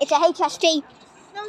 It's a HST. No,